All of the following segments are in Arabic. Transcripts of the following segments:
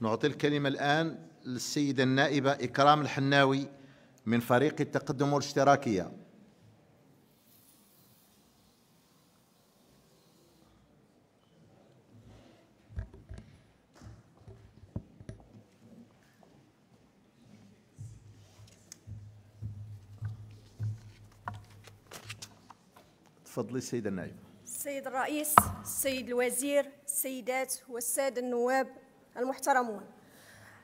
نعطي الكلمة الآن للسيدة النائبة إكرام الحناوي من فريق التقدم والاشتراكية تفضلي السيدة النائبة. السيد الرئيس السيد الوزير السيدات والسادة النواب المحترمون.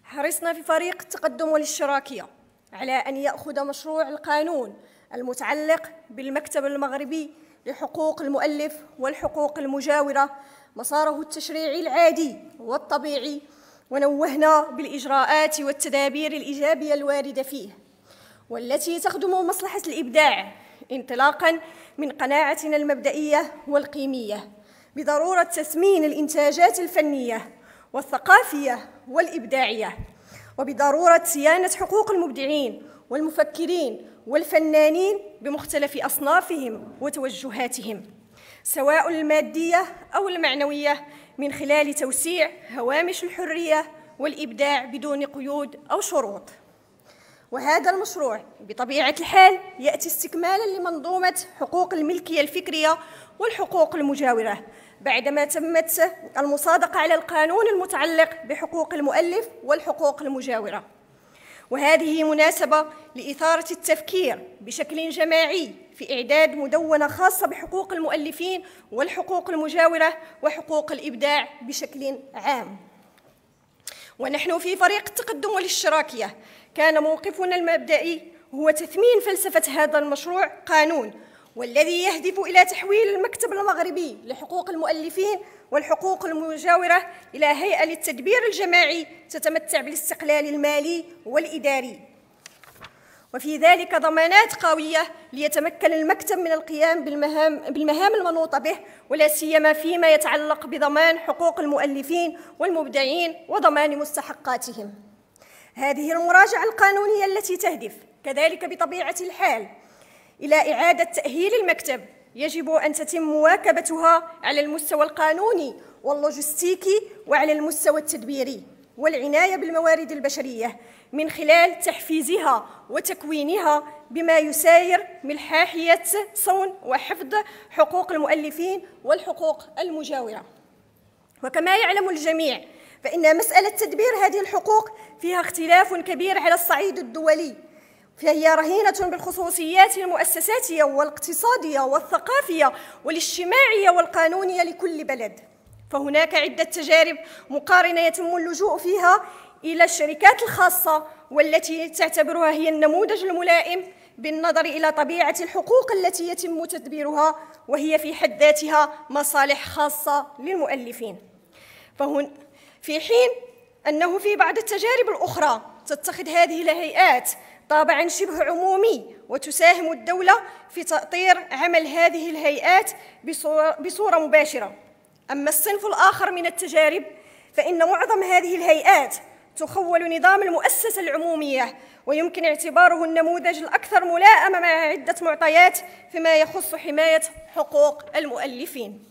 حرصنا في فريق التقدم والاشتراكية على أن يأخذ مشروع القانون المتعلق بالمكتب المغربي لحقوق المؤلف والحقوق المجاورة مساره التشريعي العادي والطبيعي ونوهنا بالإجراءات والتدابير الإيجابية الواردة فيه والتي تخدم مصلحة الإبداع انطلاقا من قناعتنا المبدئية والقيمية بضرورة تثمين الإنتاجات الفنية والثقافية والإبداعية. وبضرورة صيانة حقوق المبدعين والمفكرين والفنانين بمختلف أصنافهم وتوجهاتهم سواء المادية أو المعنوية من خلال توسيع هوامش الحرية والإبداع بدون قيود أو شروط. وهذا المشروع بطبيعة الحال يأتي استكمالا لمنظومة حقوق الملكية الفكرية والحقوق المجاورة بعدما تمت المصادقة على القانون المتعلق بحقوق المؤلف والحقوق المجاورة. وهذه مناسبة لإثارة التفكير بشكل جماعي في إعداد مدونة خاصة بحقوق المؤلفين والحقوق المجاورة وحقوق الإبداع بشكل عام. ونحن في فريق التقدم والاشتراكية. كان موقفنا المبدئي هو تثمين فلسفة هذا المشروع قانون والذي يهدف إلى تحويل المكتب المغربي لحقوق المؤلفين والحقوق المجاورة إلى هيئة للتدبير الجماعي تتمتع بالاستقلال المالي والإداري. وفي ذلك ضمانات قوية ليتمكن المكتب من القيام بالمهام, بالمهام المنوطة به ولا سيما فيما يتعلق بضمان حقوق المؤلفين والمبدعين وضمان مستحقاتهم. هذه المراجعة القانونية التي تهدف كذلك بطبيعة الحال إلى إعادة تأهيل المكتب. يجب أن تتم مواكبتها على المستوى القانوني واللوجستيكي وعلى المستوى التدبيري والعناية بالموارد البشرية من خلال تحفيزها وتكوينها بما يساير من حاحية صون وحفظ حقوق المؤلفين والحقوق المجاورة. وكما يعلم الجميع فإن مسألة تدبير هذه الحقوق فيها اختلاف كبير على الصعيد الدولي فهي رهينة بالخصوصيات المؤسساتية والاقتصادية والثقافية والاجتماعية والقانونية لكل بلد. فهناك عدة تجارب مقارنة يتم اللجوء فيها إلى الشركات الخاصة والتي تعتبرها هي النموذج الملائم بالنظر إلى طبيعة الحقوق التي يتم تدبيرها وهي في حد ذاتها مصالح خاصة للمؤلفين. فهن في حين أنه في بعض التجارب الأخرى تتخذ هذه الهيئات طابعا شبه عمومي وتساهم الدولة في تأطير عمل هذه الهيئات بصورة مباشرة. أما الصنف الآخر من التجارب فإن معظم هذه الهيئات تخول نظام المؤسسة العمومية ويمكن اعتباره النموذج الأكثر ملائمة مع عدة معطيات فيما يخص حماية حقوق المؤلفين.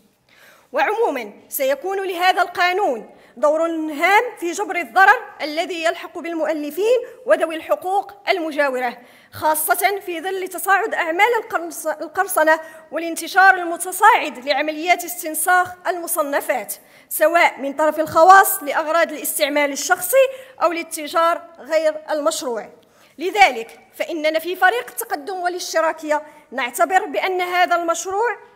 وعموما سيكون لهذا القانون دور هام في جبر الضرر الذي يلحق بالمؤلفين وذوي الحقوق المجاورة خاصة في ظل تصاعد أعمال القرصنة والانتشار المتصاعد لعمليات استنساخ المصنفات سواء من طرف الخواص لأغراض الاستعمال الشخصي أو للتجار غير المشروع. لذلك فإننا في فريق التقدم والاشتراكية نعتبر بأن هذا المشروع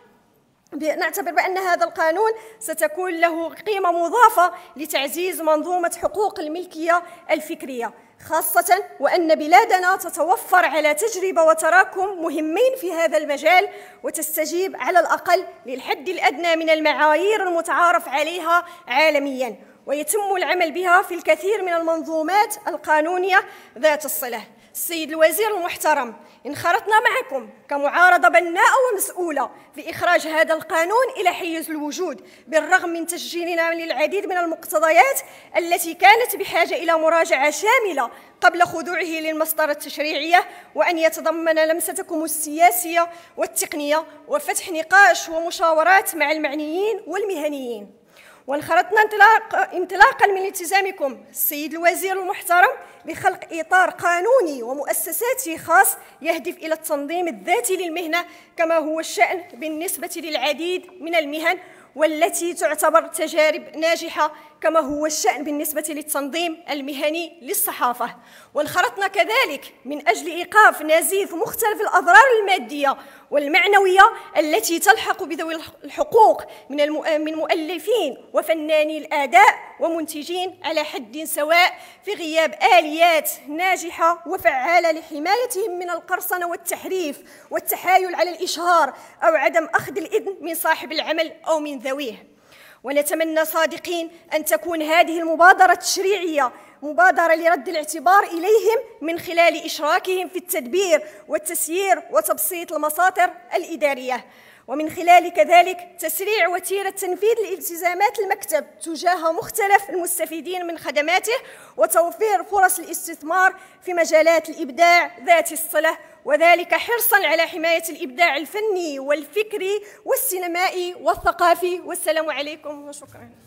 نعتبر بأن هذا القانون ستكون له قيمة مضافة لتعزيز منظومة حقوق الملكية الفكرية خاصة وأن بلادنا تتوفر على تجربة وتراكم مهمين في هذا المجال وتستجيب على الأقل للحد الأدنى من المعايير المتعارف عليها عالميا ويتم العمل بها في الكثير من المنظومات القانونية ذات الصلة. السيد الوزير المحترم انخرطنا معكم كمعارضة بناءة ومسؤولة في إخراج هذا القانون إلى حيز الوجود بالرغم من تسجيلنا للعديد من المقتضيات التي كانت بحاجة إلى مراجعة شاملة قبل خضوعه للمسطرة التشريعية وأن يتضمن لمستكم السياسية والتقنية وفتح نقاش ومشاورات مع المعنيين والمهنيين. وانخرطنا انطلاق انطلاقا من التزامكم. السيد الوزير المحترم بخلق إطار قانوني ومؤسساتي خاص يهدف إلى التنظيم الذاتي للمهنة كما هو الشأن بالنسبة للعديد من المهن والتي تعتبر تجارب ناجحة كما هو الشأن بالنسبة للتنظيم المهني للصحافة. وانخرطنا كذلك من أجل إيقاف نزيف مختلف الأضرار المادية والمعنوية التي تلحق بذوي الحقوق من من مؤلفين وفناني الأداء ومنتجين على حد سواء في غياب آليات ناجحة وفعالة لحمايتهم من القرصنة والتحريف والتحايل على الإشهار أو عدم أخذ الإذن من صاحب العمل أو من ذويه. ونتمنى صادقين أن تكون هذه المبادرة التشريعية مبادرة لرد الاعتبار إليهم من خلال إشراكهم في التدبير والتسيير وتبسيط المساطر الإدارية. ومن خلال كذلك تسريع وتيرة تنفيذ الالتزامات المكتب تجاه مختلف المستفيدين من خدماته وتوفير فرص الاستثمار في مجالات الإبداع ذات الصلة وذلك حرصا على حماية الإبداع الفني والفكري والسينمائي والثقافي. والسلام عليكم وشكرا.